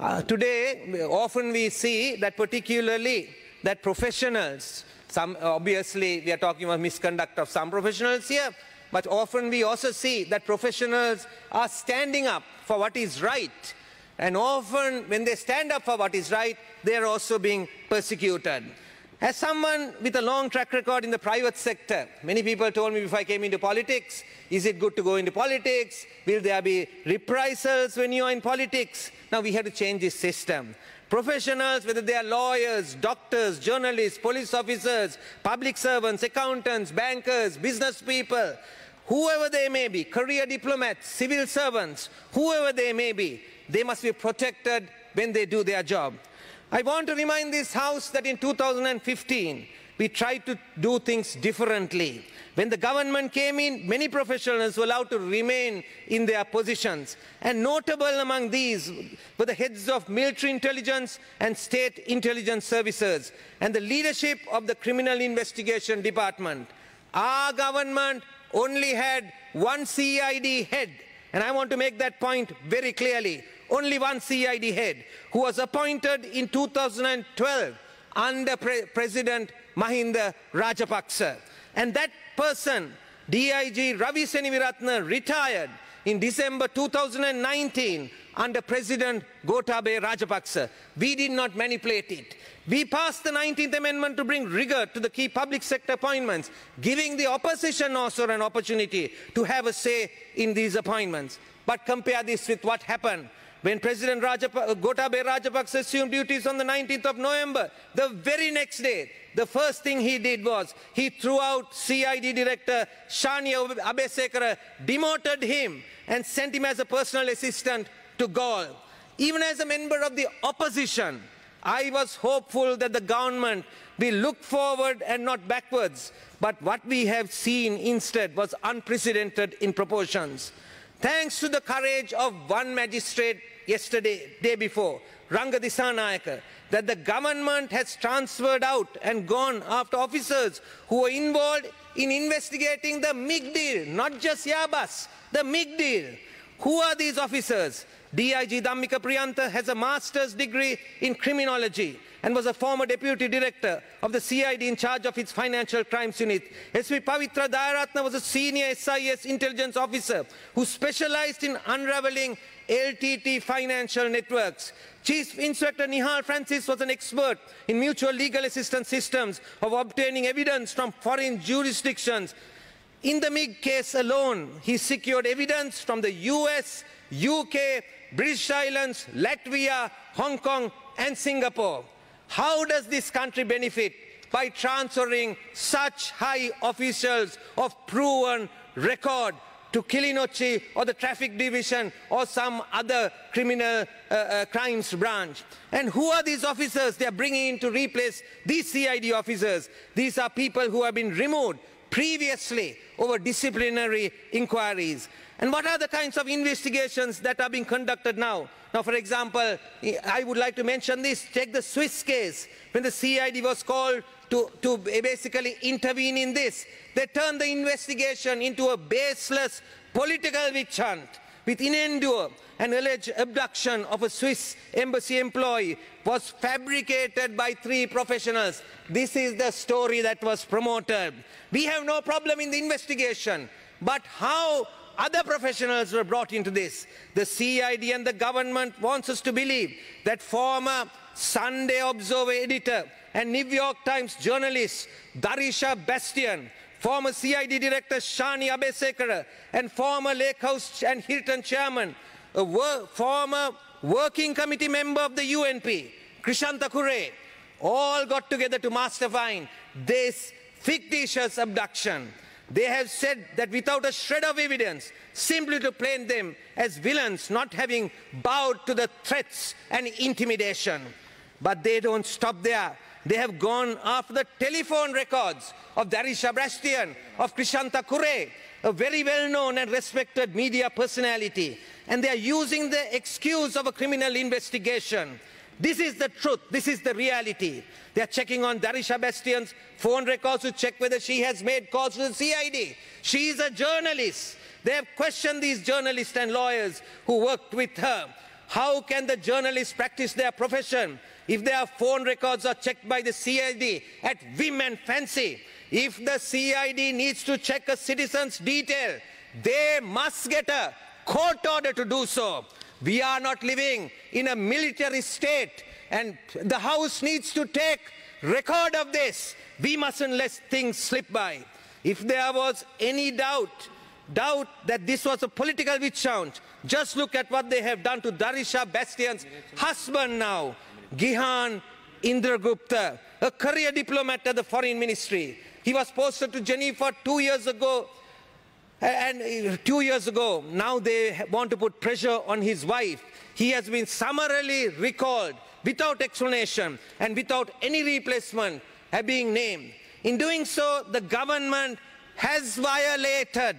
Uh, today, often we see that particularly that professionals, some obviously we are talking about misconduct of some professionals here, but often we also see that professionals are standing up for what is right. And often when they stand up for what is right, they are also being persecuted. As someone with a long track record in the private sector, many people told me before I came into politics, is it good to go into politics? Will there be reprisals when you are in politics? Now we have to change this system. Professionals, whether they are lawyers, doctors, journalists, police officers, public servants, accountants, bankers, business people, whoever they may be, career diplomats, civil servants, whoever they may be, they must be protected when they do their job. I want to remind this House that in 2015, we tried to do things differently. When the government came in, many professionals were allowed to remain in their positions. And notable among these were the heads of military intelligence and state intelligence services and the leadership of the criminal investigation department. Our government only had one CID head. And I want to make that point very clearly only one CID head, who was appointed in 2012 under Pre President Mahinda Rajapaksa. And that person, DIG Ravi Seneviratne, retired in December 2019 under President Gotabaya Rajapaksa. We did not manipulate it. We passed the 19th Amendment to bring rigor to the key public sector appointments, giving the opposition also an opportunity to have a say in these appointments. But compare this with what happened when President Rajap uh, Gotabaya Rajapaksa assumed duties on the 19th of November, the very next day, the first thing he did was he threw out CID director Shani Abesekara, demoted him and sent him as a personal assistant to Galle. Even as a member of the opposition, I was hopeful that the government will look forward and not backwards. But what we have seen instead was unprecedented in proportions. Thanks to the courage of one magistrate yesterday, day before, Ranga that the government has transferred out and gone after officers who were involved in investigating the MIG deal, not just Yabas, the MIG deal. Who are these officers? DIG Dhammika Priyanta has a master's degree in criminology and was a former deputy director of the CID in charge of its financial crimes unit. SP Pavitra Dayaratna was a senior SIS intelligence officer who specialized in unraveling LTT financial networks. Chief Inspector Nihal Francis was an expert in mutual legal assistance systems of obtaining evidence from foreign jurisdictions. In the MIG case alone, he secured evidence from the US, UK, British Islands, Latvia, Hong Kong, and Singapore. How does this country benefit by transferring such high officials of proven record to Kilinochchi or the traffic division or some other criminal uh, uh, crimes branch. And who are these officers they are bringing in to replace these CID officers? These are people who have been removed previously over disciplinary inquiries. And what are the kinds of investigations that are being conducted now? Now, for example, I would like to mention this. Take the Swiss case. When the CID was called to, to basically intervene in this, they turned the investigation into a baseless political witch hunt with innuendo an alleged abduction of a Swiss embassy employee was fabricated by three professionals. This is the story that was promoted. We have no problem in the investigation, but how other professionals were brought into this. The CID and the government wants us to believe that former Sunday Observer editor and New York Times journalist Dharisha Bastian, former CID director Shani Abesekara, and former Lake House and Hilton chairman, a wor former working committee member of the UNP, Krishantha Cooray, all got together to mastermind this fictitious abduction. They have said that without a shred of evidence, simply to paint them as villains not having bowed to the threats and intimidation. But they don't stop there. They have gone after the telephone records of Dharisha Bastian, of Krishantha Cooray, a very well-known and respected media personality. And they are using the excuse of a criminal investigation this is the truth. This is the reality. They are checking on Dharisha Bastian's phone records to check whether she has made calls to the CID. She is a journalist. They have questioned these journalists and lawyers who worked with her. How can the journalists practice their profession if their phone records are checked by the CID at whim and fancy? If the CID needs to check a citizen's detail, they must get a court order to do so. We are not living in a military state and the House needs to take record of this. We mustn't let things slip by. If there was any doubt, doubt that this was a political witch hunt, just look at what they have done to Dharisha Bastian's husband now, Gihan Indragupta, a career diplomat at the foreign ministry. He was posted to Geneva two years ago and uh, two years ago, now they want to put pressure on his wife. He has been summarily recalled without explanation and without any replacement being named. In doing so, the government has violated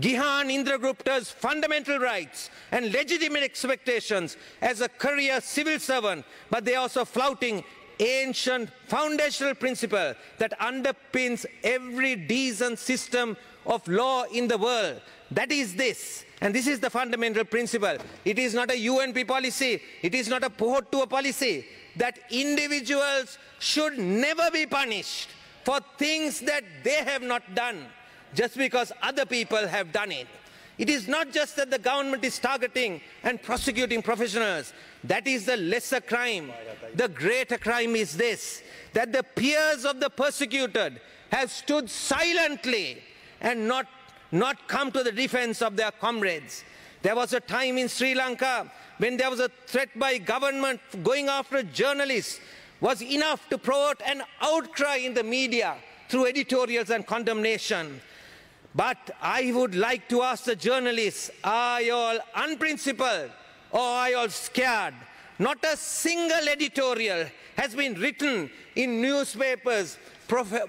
Gihan Indragupta's fundamental rights and legitimate expectations as a career civil servant, but they are also flouting ancient foundational principle that underpins every decent system of law in the world. That is this. And this is the fundamental principle. It is not a UNP policy. It is not a Pohottuwa policy. That individuals should never be punished for things that they have not done just because other people have done it. It is not just that the government is targeting and prosecuting professionals. That is the lesser crime. The greater crime is this, that the peers of the persecuted have stood silently and not, not come to the defense of their comrades. There was a time in Sri Lanka when there was a threat by government going after journalists was enough to provoke an outcry in the media through editorials and condemnation. But I would like to ask the journalists, are you all unprincipled or are you all scared? Not a single editorial has been written in newspapers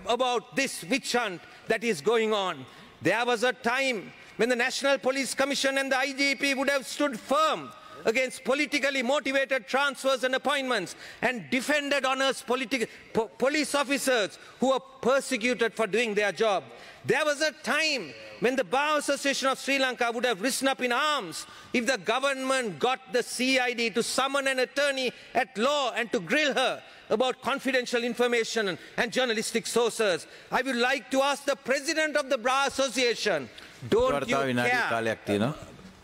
about this witch hunt that is going on. There was a time when the National Police Commission and the IGP would have stood firm against politically motivated transfers and appointments and defended honest po police officers who were persecuted for doing their job. There was a time when the Bar Association of Sri Lanka would have risen up in arms if the government got the CID to summon an attorney at law and to grill her about confidential information and journalistic sources. I would like to ask the president of the Bar Association, don't you care?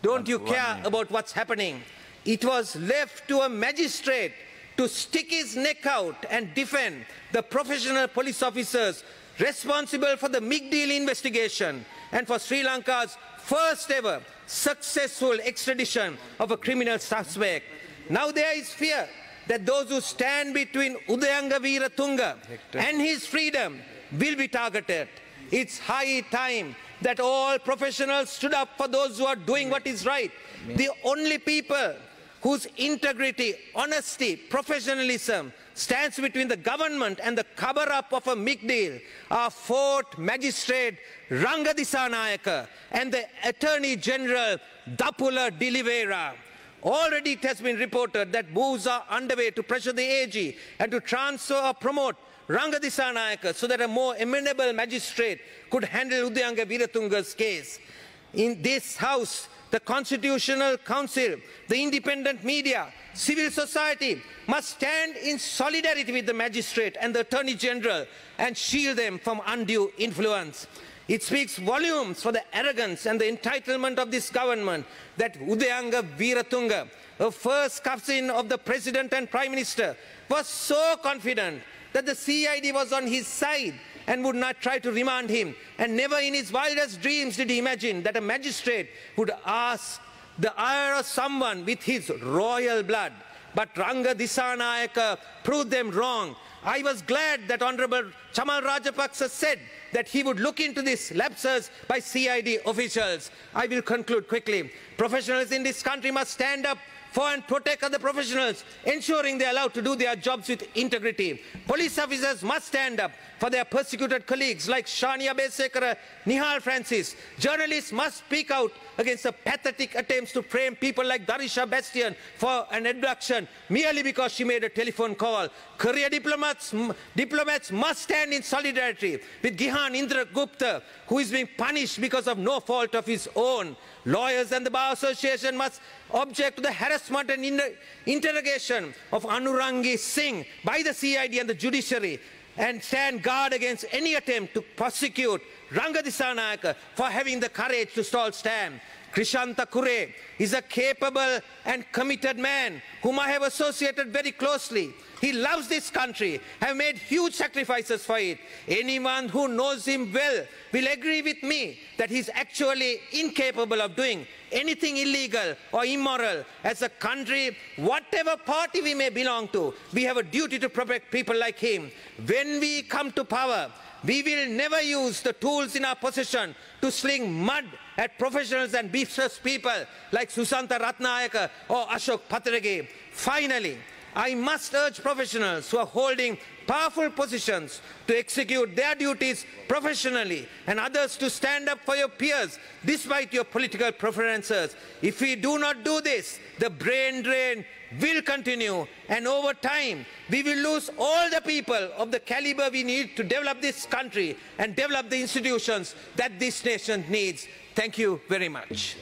Don't you care about what's happening? It was left to a magistrate to stick his neck out and defend the professional police officers responsible for the MIG deal investigation and for Sri Lanka's first ever successful extradition of a criminal suspect. Now there is fear that those who stand between Udayanga Weeratunga and his freedom will be targeted. It's high time that all professionals stood up for those who are doing what is right. The only people whose integrity, honesty, professionalism stands between the government and the cover-up of a MIG deal are Fort Magistrate Ranga Disanayaka and the Attorney General Dappula de Livera. Already it has been reported that moves are underway to pressure the AG and to transfer or promote Ranga Disanayaka so that a more amenable magistrate could handle Udayanga Weeratunga's case. In this house, the Constitutional Council, the independent media, civil society must stand in solidarity with the magistrate and the Attorney General and shield them from undue influence. It speaks volumes for the arrogance and the entitlement of this government that Udayanga Weeratunga, the first cousin of the President and Prime Minister, was so confident that the CID was on his side and would not try to remand him. And never in his wildest dreams did he imagine that a magistrate would ask the ire of someone with his royal blood. But Ranga Disanayaka proved them wrong. I was glad that Honorable Chamal Rajapaksa said that he would look into these lapses by CID officials. I will conclude quickly. Professionals in this country must stand up for and protect other professionals, ensuring they are allowed to do their jobs with integrity. Police officers must stand up for their persecuted colleagues like Shani Abesekara, Nihal Francis. Journalists must speak out against the pathetic attempts to frame people like Dharisha Bastian for an abduction merely because she made a telephone call. Career diplomats, diplomats must stand in solidarity with Gihan Indragupta, who is being punished because of no fault of his own. Lawyers and the Bar Association must object to the harassment and interrogation of Anurangi Singh by the CID and the judiciary and stand guard against any attempt to prosecute Ranga Disanayaka for having the courage to stall stamp. Krishantha Cooray is a capable and committed man whom I have associated very closely. He loves this country, have made huge sacrifices for it. Anyone who knows him well will agree with me that he's actually incapable of doing anything illegal or immoral. As a country, whatever party we may belong to, we have a duty to protect people like him. When we come to power, we will never use the tools in our possession to sling mud at professionals and business people like Susanta Ratnayaka or Ashok Pathirage. Finally, I must urge professionals who are holding powerful positions to execute their duties professionally and others to stand up for your peers despite your political preferences. If we do not do this, the brain drain will continue and over time we will lose all the people of the caliber we need to develop this country and develop the institutions that this nation needs. Thank you very much.